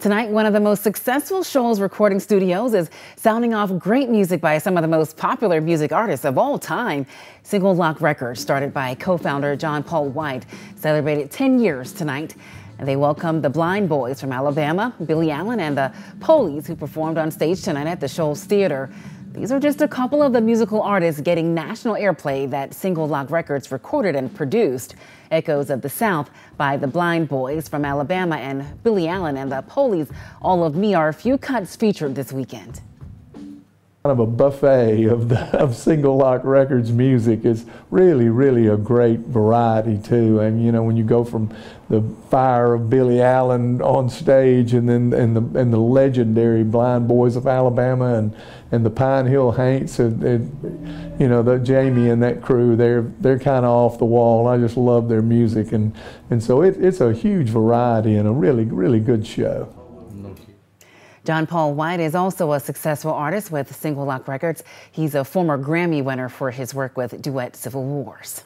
Tonight, one of the most successful Shoals recording studios is sounding off great music by some of the most popular music artists of all time. Single Lock Records, started by co-founder John Paul White, celebrated 10 years tonight. And they welcomed the Blind Boys from Alabama, Billy Allen, and the Pollies, who performed on stage tonight at the Shoals Theater. These are just a couple of the musical artists getting national airplay that Single Lock Records recorded and produced. Echoes of the South by the Blind Boys from Alabama and Billy Allen and the Pollies. All of me are a few cuts featured this weekend kind of a buffet of, the, of single lock records music is really really a great variety too. And you know when you go from the fire of Billy Allen on stage and then and the and the legendary blind boys of Alabama and and the Pine Hill Haints and, and you know the Jamie and that crew they're they're kind of off the wall. I just love their music. And and so it, it's a huge variety and a really really good show John Paul White is also a successful artist with Single Lock Records. He's a former Grammy winner for his work with Duet Civil Wars.